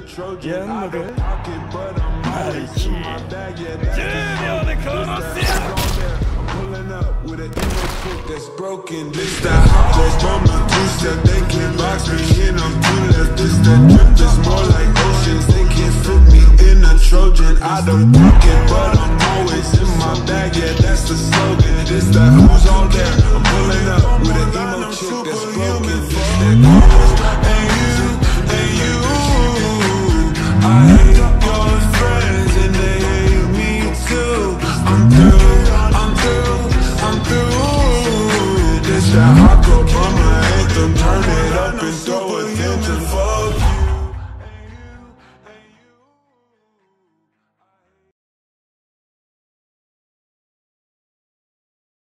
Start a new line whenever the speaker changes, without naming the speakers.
a Trojan. Yeah, okay. Out of pocket, but I'm always in my bag.
Yeah, that's yeah, I'm pulling up with an emo foot that's broken. This that hot that's from my two-step. They can't box me in, I'm too left. This that drip that's more like oceans. They can't fit me in a Trojan. Out of pocket, but I'm always in my bag. Yeah, that's the slogan. This that who's all there. I'm pulling up with an emo chick that's broken. This that Shahako, but my anthem.